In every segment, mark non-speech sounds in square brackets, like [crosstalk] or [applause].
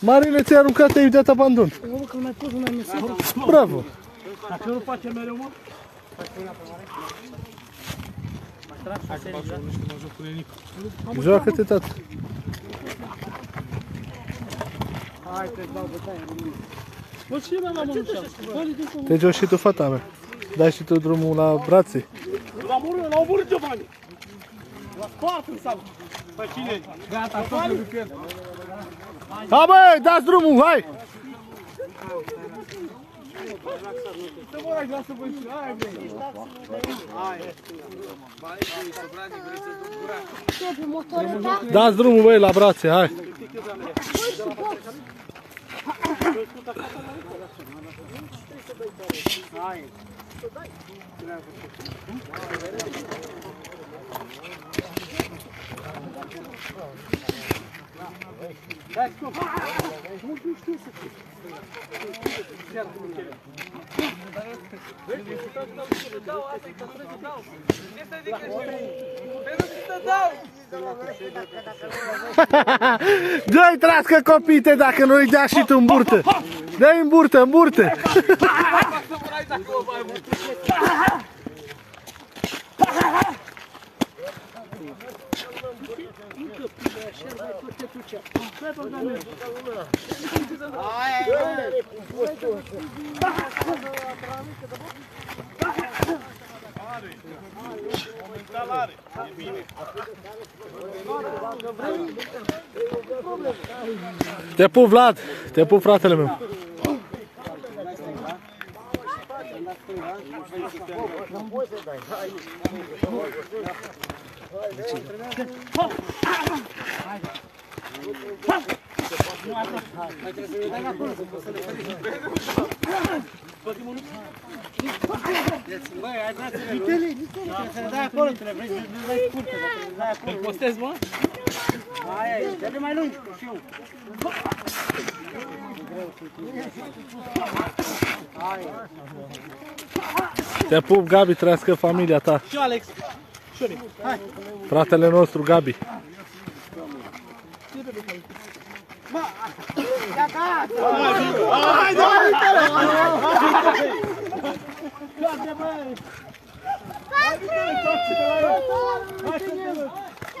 Marine, ți-ai aruncat, te-ai dat abandon. Nu, că mai pus mai mesaj. Bravo. Dacă nu face mereu, mă? Joacă-te, tată. Bă, ce era la mănușa? Te joci și tu, fata mea. Dai și tu drumul la brațe. L-a omorât, l-a omorât Giovanni. L-a spart în sală. Pe cine? Gata, tot de lucrez. Ha, bă, dați drumul, hai! Să mă rog, lasă voi și aia, bine. Ce, pe motorul ta? Dați drumul, băi, la brațe, hai! [laughs] Dă-i trască copite dacă nu-i dea și tu în burtă! Dă-i în burtă, în burtă! [laughs] Te pup, Vlad! Te pup, fratele meu! Dai acolo, te le vrei să le dai scurte, dacă le dai acolo. Îl postezi, mă? Aia e, dă-le mai lungi, cu fiu. Te pup, Gabi, trăiască familia ta! Și Alex. Și Fratele nostru, Gabi!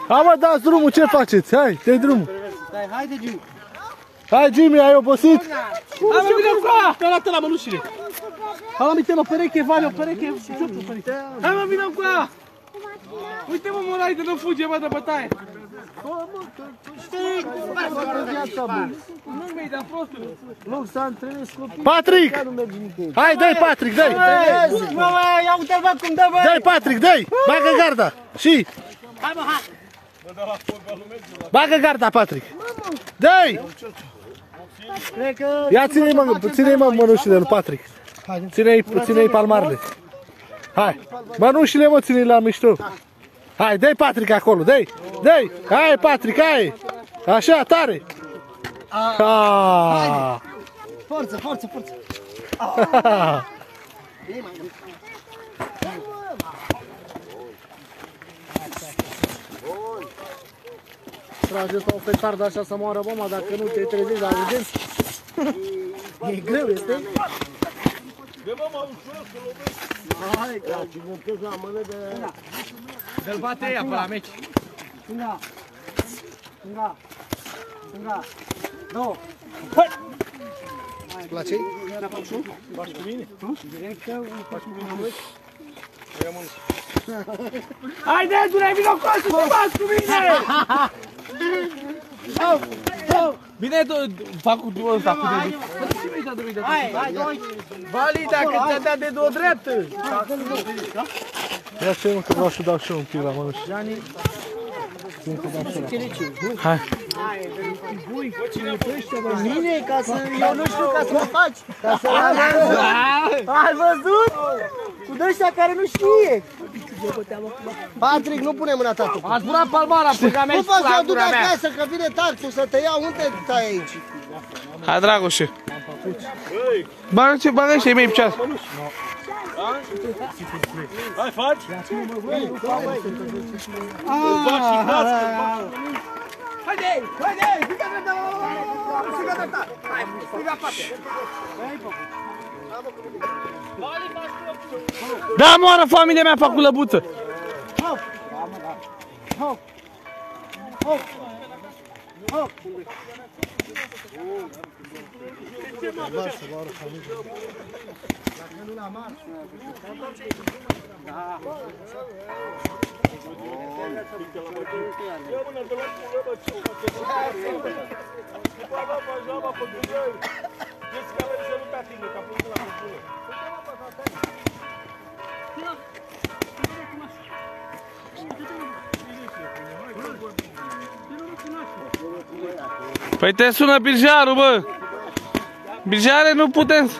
Hai mă, dați drumul, ce faceți? Hai, dai drumul! Dai, haide, Jimmy. Hai, Jimmy, ai obosit? Hai, mă, vine cu aia! Pe la la mănușile. Hai, mă, uite, mă, pereche, vale, o pereche. și tot o pereche. Hai, mă, vină cu aia! Uite, mă, mă, de nu fuge, mă, de bătaie. Știi cum faci viața, bă? Nu mi-ai dat prostul. Loc să antrenezi copii, Patrick! nu mergi nicăieri. Hai, dai, Patrick, dai! Bă, bă, ia uite-l, bă, cum dă, bă! Dai, Patrick, dai! Bagă garda! Și! Hai, mă, hai! Bagă garda, Patrick! Dai! Cred că Ia ține-i mă, ține mă mănușile lui Patrick. Ține-i, ține-i palmarele. Hai, mănușile mă, ține-i la mișto. Hai, dai Patrick acolo, dai, dai, hai Patrick, hai. Așa, tare. Ha. forță, forță, forță. Trage ăsta o petardă așa să moară mama, dacă nu te trezești la urgență. E greu, este? Hai, că ci mă pus la mână de... Să-l bate ea pe la meci. Stânga. Stânga. Stânga. Două. Îți place? Faci cu mine? Direct că Faci cu mine? Haide, Dure, vină cu să te faci cu mine! Bine, tu, fac cu două ăsta cu de Hai, hai, doi! Vali, dacă ți-a dat de două dreaptă! Ia ce mă, că vreau să dau și eu un pic la mănuși. Hai. mine, ca să... Eu nu știu ca să mă faci. Ca să Ai văzut? Cu ăștia care nu știe. Patrick, nu pune mâna tatu. Ați furat palmara, până mea Nu și faci pula să du gura mea! acasă, că vine tactul să te ia. Unde stai aici? Hai, Dragoșe! Bagă ce bagă și mei pe ceas! Hai, faci? Haide, haide, fica dreapta, fica dreapta. Hai, fica aparte. Da, moară, familia mea, fac cu lăbuță. Păi te sună birjarul, bă! Birjare nu putem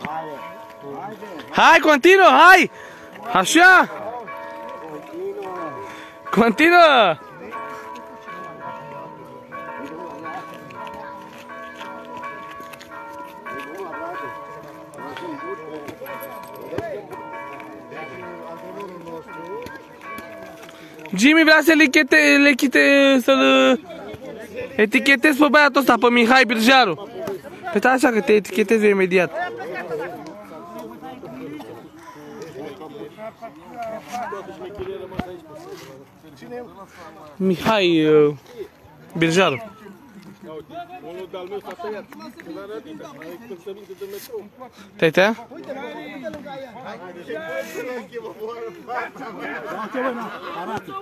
să... Hai, continuă, hai! Așa! Continuă! Jimmy vrea să-l echete, le chite, să-l etichetez pe băiatul ăsta, pe Mihai Birjaru. Pe stai așa că te etichetez eu imediat. Mihai uh, Birjaru. Te-ai tăiat?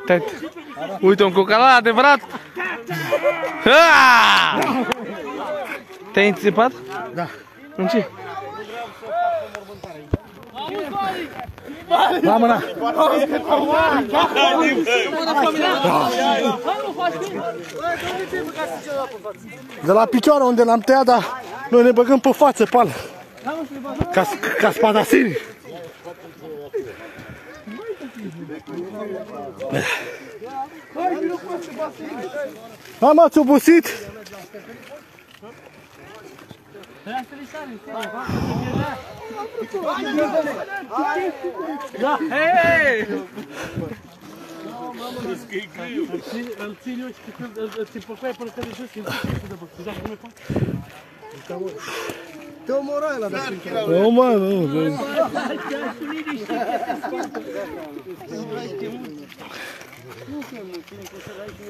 Te-ai Uite un cocalat adevărat! Ha! Te-ai anticipat? Da. În ce? La mâna! De la picioare unde l-am tăiat, dar noi ne băgăm pe față, pal. Ca, ca spadasinii. Am ați obosit? Da, hei! Îl țin eu și când îl țin pe coaie până că de jos, îl țin de bă. Dacă nu mai fac. Te omorai la dacă Nu, mă, nu. nu.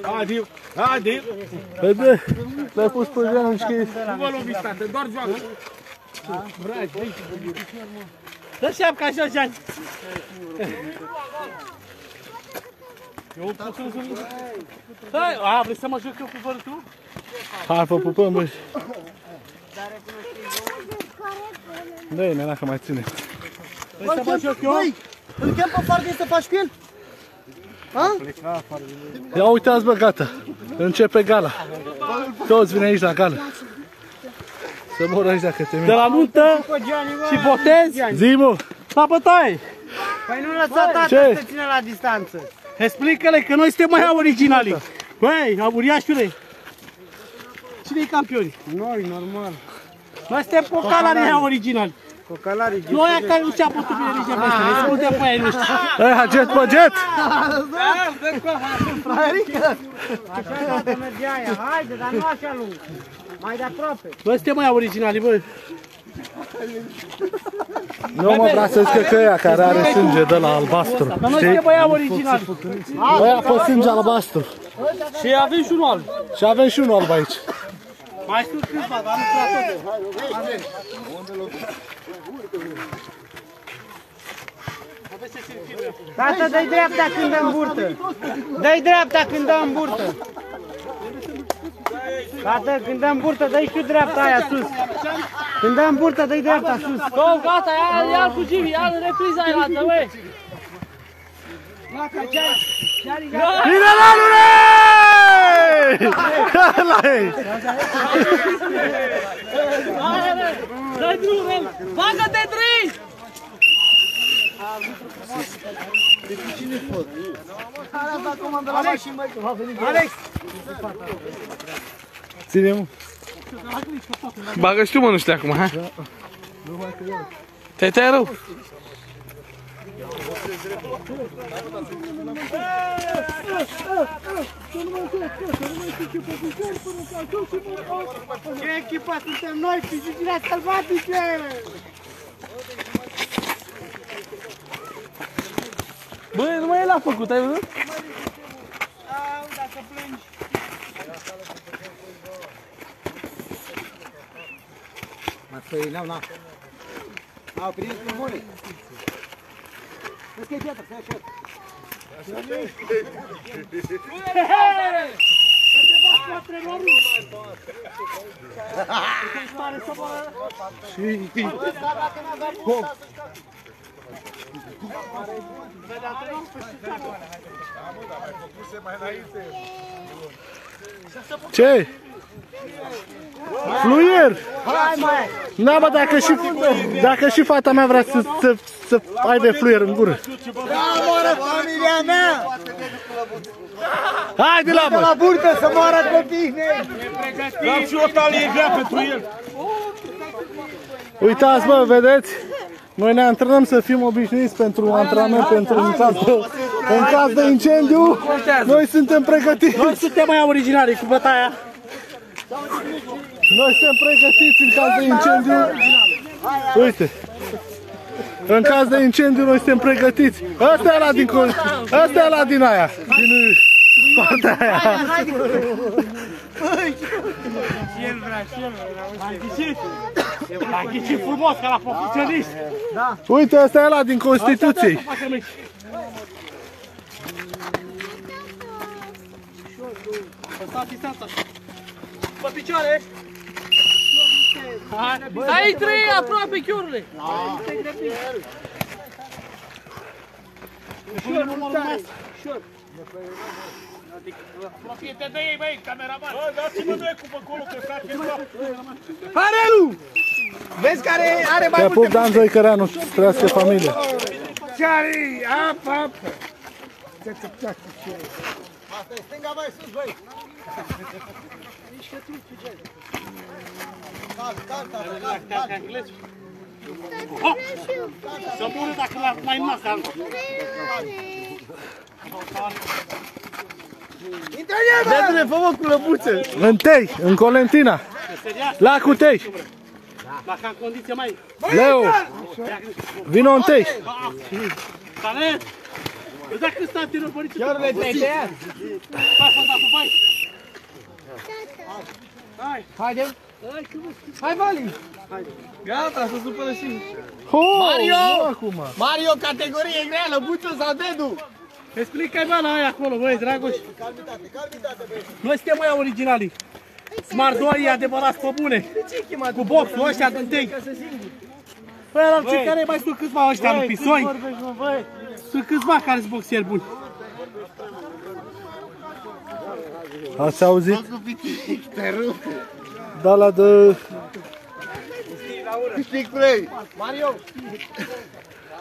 Adi, adi. Vede, l-ai pus pe geam și... Nu vă loviți, tată, doar joacă. Dă șapca așa, Jean. Eu pot să nu Hai, a, vrei să mă joc eu cu vărătul? Hai, vă pupăm, băi. Dă-i, nena, că mai ține. Vrei să mă joc eu? Băi, îl chem pe Farghin să faci cu el? Ha? Ia uitați, bă, gata. Începe gala. Toți vine aici la gala. Să mor aici dacă te De mine. la nuntă și botez Zi, mă. la bătaie. Păi nu lăsa tata Ce? să te ține la distanță. Explică-le că noi suntem mai originali. Băi, aburiașule. Cine-i campioni? Noi, normal. Noi suntem pocalarii originali. Cocalarii, Noi aia care nu ți-a putut bine nici pe ăsta. Ne spunem pe aia nu știu. Hai, haget pe jet. Așa dacă mergea aia. Haide, dar nu așa lung. Mai de aproape. Noi suntem mai originali, bă. Nu mă vrea să zică că ea care are sânge de la albastru. Dar noi Știi? suntem mai originali. Ăia pe sânge albastru. Și avem și unul alb. Și avem și unul alb aici. Mai sunt câțiva, dar nu prea toate. Tata, dă-i dreapta când dă în burtă. Dă-i dreapta când dă în burtă. Tata, când dă în burtă, dă-i și tu dreapta aia sus. Când dă în burtă, dă-i dreapta sus. Go, gata, ia, ia cu Jimmy, ia în repriza aia altă, băi. Mineralule! Ăla e! Dai drumul! Bagă-te, Dri! Alex! Ține-mă. Bagă și tu, mă, nu știu acum, hai. Te-ai tăiat rău. Ce echipa suntem noi, fizicile sălbatice! Băi, nu mai e la făcut, ai văzut? Au, dacă plângi. Aqui adianta, fecha. Vai dar Tchê! Ce? Fluier! Hai, mai! Da, bă, dacă și, dacă și fata mea vrea să, să, să aibă fluier în gură. Da, moară familia mea! Hai de la De la bă! burtă să moară copiii mei! Am și o talie grea pentru el. Uitați, bă, vedeți? Noi ne antrenăm să fim obișnuiți pentru antrenament, pentru în caz de, în caz de incendiu. Noi suntem pregătiți. Noi suntem mai originali cu bătaia. Noi suntem pregătiți în caz de incendiu. Uite. În caz de incendiu noi suntem pregătiți. Ăsta e la din col- Ăsta e la din aia. Din partea aia. Ai ghicit? Ai ghicit frumos, ca la profesionist. Uite, ăsta e la din Constituției. Facem aici. Lăsați distanța. Pe picioare. Hai, Ai trei aproape chiurile. Ușor, nu mă rămas. Ușor. Apropie-te de ei, băi, cameraman. Bă, dați-mă doi cu pe acolo, că s-a filmat. Harelu! Vezi care are mai Te multe pup Dan Zoicăreanu, să trăiască familia. Ce are? Apă, apă! Asta e stânga mai sus, băi! Să mură dacă l-ar mai masa. Intră în el, bă! Dă-ne fă cu lăbuțe! În Tei, în Colentina. Serios? Lacul Tei. Dacă în condiție mai... Leo, vino în Tei. Care? Îți dacă stai tine părinții... Chiar le te-ai tăiat? Hai, fata, pupai! Hai! Haide! Hai, Vali! Gata, să supără și... Oh, Mario! nu acum. Mario, categorie grea, lăbuță sau dedu? Explică-i bă la aia acolo, băi, Dragoș. Calmitate, calmitate, băi! Noi suntem mai originali. Smart 2 adevărat pe bune. Cu boxul ăștia din tei. Păi la cei care mai sunt câțiva ăștia lui Pisoi. Sunt câțiva care sunt boxieri buni. Ați auzit? Da la de... Câștig play! Mario!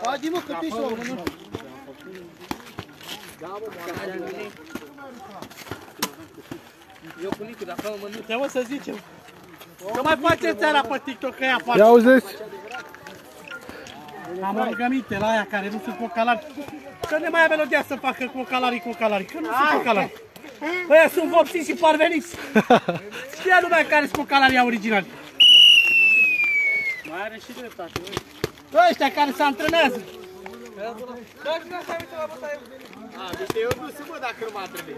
Haide, mă, că te și Eu cu Nicu, dacă mă nu te mă să zicem. Că mai faceți țara pe TikTok că ea Ia face. auziți? Am o rugăminte la aia care nu sunt cocalari. Că ne mai ia melodia să facă cocalari, cocalari. Că nu sunt cocalari. Ăia sunt vopsiți și parveniți. [laughs] Știa lumea care sunt cocalarii originali. Mai are și dreptate, Ăștia care se antrenează. A, deci eu nu sunt, mă, dacă nu m-a trebuit.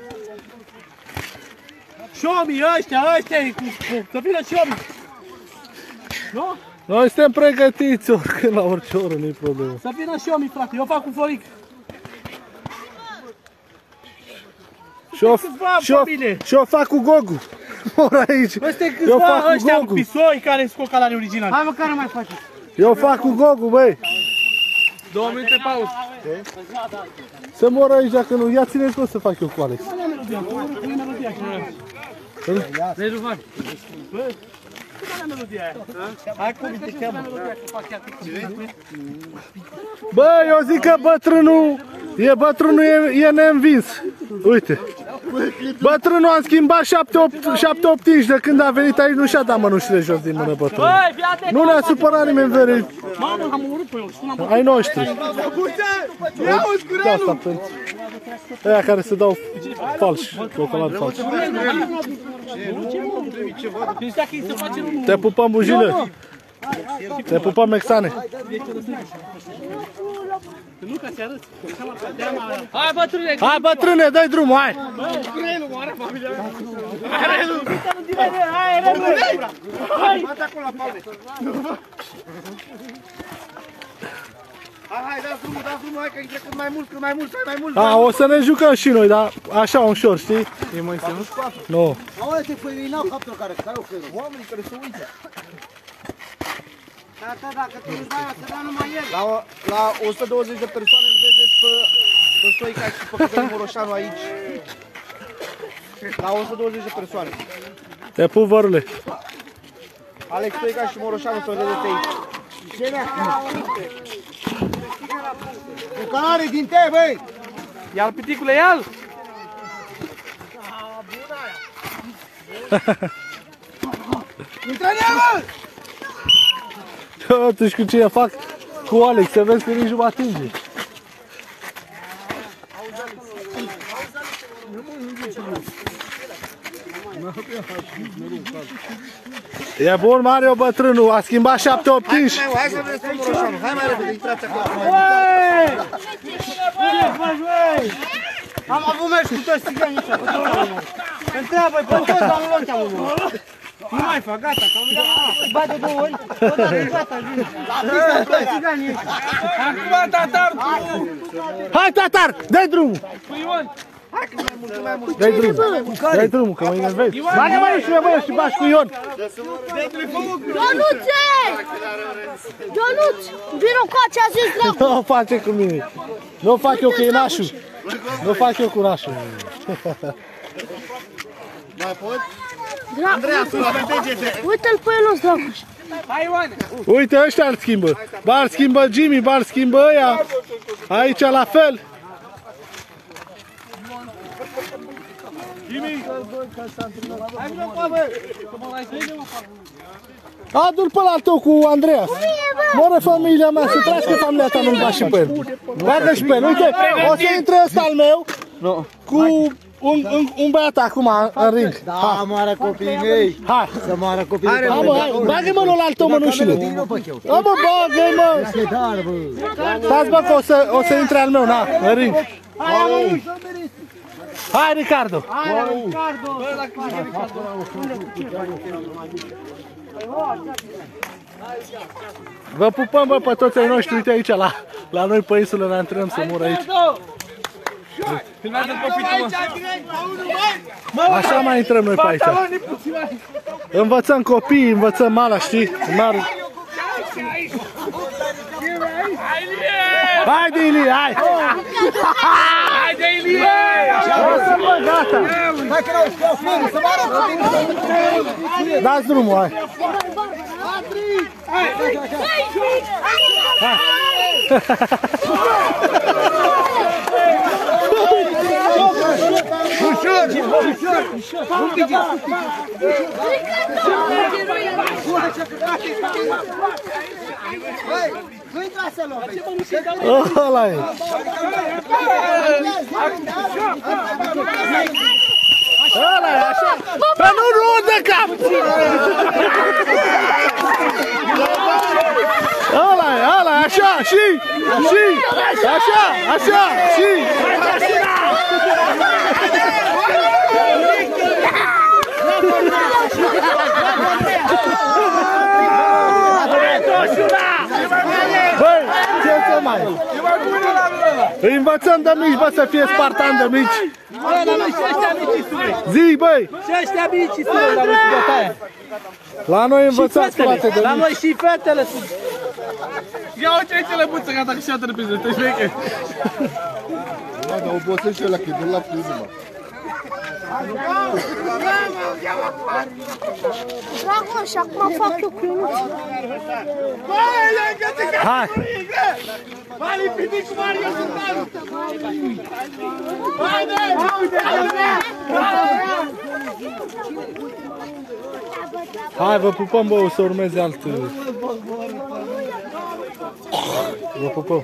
Șomii ăștia, ăștia, cu, cu, să vină șomii. Nu? Noi suntem pregătiți oricând la orice oră, nu-i problemă. Să vină șomii, frate. Eu fac cu Floric. Și o, Câțiva și o, familie. și o fac cu Gogu. Mor aici. Ăștia Eu fac câțiva cu ăștia cu Gogu. pisoi care sunt cocalari originali. Hai, mă, care mai faci? Eu fac cu Gogu, băi. Două minute pauză. Să mor aici dacă nu. Ia țineți mă să fac eu cu Alex. Hai cum te cheamă? Bă, eu zic că bătrânul, e bătrânul e, e neînvins. Uite. Bătrânul a schimbat 7-8 inci de când a venit aici, nu și-a dat mănușile jos din mână bătrânul. Nu ne-a supărat nimeni veri. Mamă, am omorât pe el. Sună Ai noștri. De asta pentru Aia care se dau falși, ciocolade falși. Deci dacă îi se face unul... Te pupăm bujile. Te pupăm mexane. Nu că se arăți. Hai bătrâne! Hai bătrâne, dai drumul, hai! Crelul, oare familia mea? Hai, Relu! Hai, Relu! Hai! Hai, hai, dați drumul, dați drumul, hai că intră cât mai mult, cât mai mult, hai mai mult. A, o să ne jucăm și noi, dar așa ușor, știi? E mai serios? Nu. Aolete, păi ei n-au faptul care, care o crede. Oamenii care se uită. Tata, dacă tu îți dai, să da numai el. La, o- la 120 de persoane îl vedeți pe, pe Stoica și pe Cătălin Moroșanu aici. La 120 de persoane. Te pup, vărule. Alex Stoica și Moroșanu să vedeți aici. Cu canare din te, băi! Ia-l piticule, ia-l! Intră în el, mă! Totuși cu ce fac cu Alex, să vezi că nici nu mă atinge. E bun, Mario, bătrânul, a schimbat 7-8 inci. Hai, hai să vedeți pe Moroșanu, hai mai repede, intrați acolo. Am avut meci cu toți țiganii ăștia, cu toți. Întreabă-i pe toți, dar nu l-am cheamă, mă. Nu mai fac, gata, că am uitat. Ba de două ori, odată e gata, vine. La țiganii ăștia. Acum, tatar, tu! Hai, tatar, dai drumul. Cu Ion! Hai că mai mult, că mai mult. Dai drumul. Dai drumul, că mă enervezi. Bagă mă și bă, și bași cu Ion. Ionuțe! Ionuț! Vino cu acea zis dracu! [laughs] Nu o face cu mine. Nu o fac eu că e nașul. Nu o fac eu cu nașul. Dracu! Uite-l pe Ionuț, dracu! Hai, Ioan! Uite, ăștia îl schimbă. Ba îl schimbă Jimmy, ba îl schimbă ăia. Aici la fel. Adu-l pe la tău cu Andreas. Moare familia mea, să trăiască familia ta, nu-l bași și pe el. Bagă și pe el. Uite, o să intre ăsta al meu cu un, un, un băiat acum în ring. Da, moară copiii mei. Hai. Să moară copiii mei. Hai, mă, hai, bagă-mă la al tău mănușile. Da, mă, bagă mă. Stați, bă, că o să, o să intre al meu, na, în ring. Hai, Ricardo. Vă pupăm, bă, pe toți ai noștri, uite aici, la, la noi pe insulă ne antrenăm să mor aici. Filmează copitul, mă! Așa mai intrăm noi pe aici. Învățăm copii, învățăm mala, știi? Mar... Hai, Dili, hai! Hai de Ilie! Lasă, bă, gata! Hai că n-au scos mâini, să moară copiii Dați drumul, hai! Nu intrați să luăm. Ăla e! Ăla e, așa! Pe nu rudă cap! Ăla e, ăla e, așa, și, și, așa, așa, și... Băi, ce să mai... Îi învățăm de mici, bă, să fie spartan de mici. Bă, la noi și ăștia mici sunt, Zi, băi, Și ăștia mici sunt, la noi cu bătaia. la noi învățați toate de La mici. noi și fetele sunt. Ia uite aici le buță, gata, că și-a trepezit, te șmeche. Hai, dar obosesc și ăla, că e de lapte inima. Dragoș, și acum fac eu cu Ionuț. Hai! Vali pitic cu Mario Sultanu! Hai, vă pupăm, bă, o să urmeze alt... Vă pupăm.